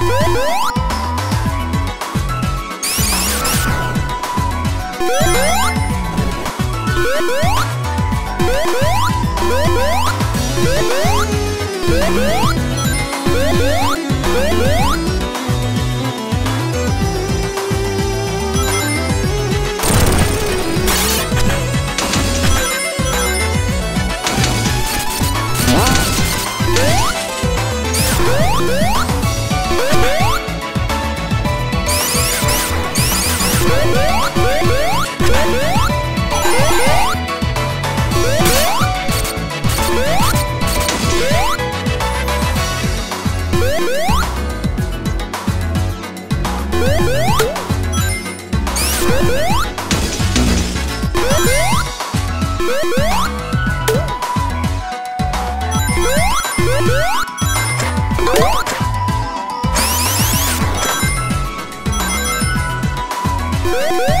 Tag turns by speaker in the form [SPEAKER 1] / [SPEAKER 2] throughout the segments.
[SPEAKER 1] Woo! Woo!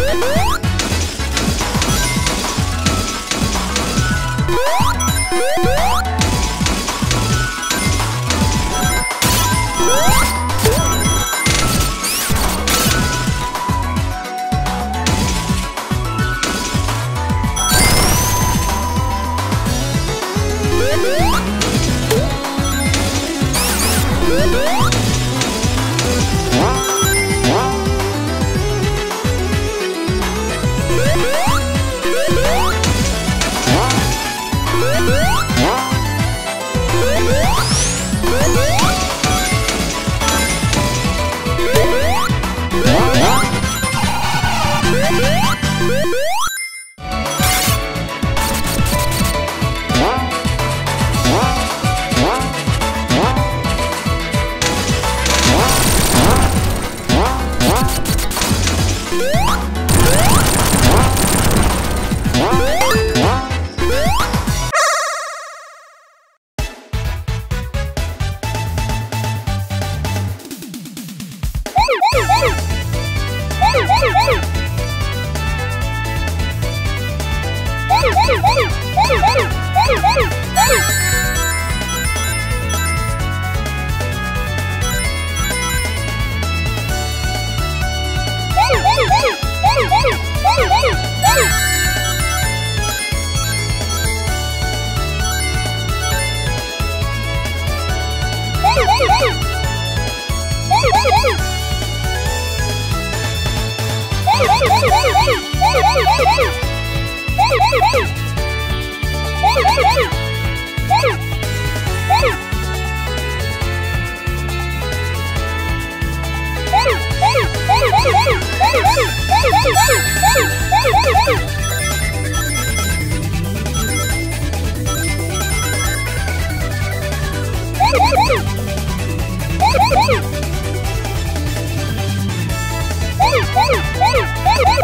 [SPEAKER 1] Woo! Woo! Woo!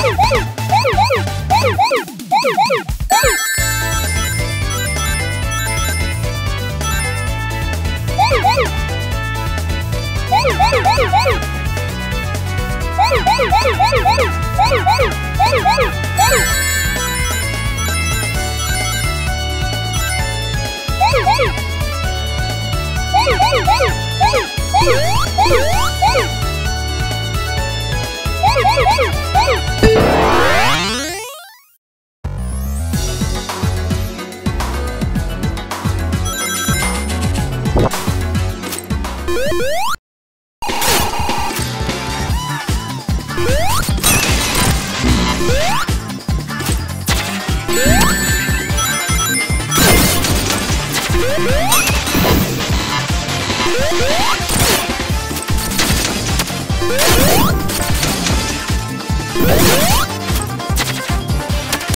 [SPEAKER 1] Woo!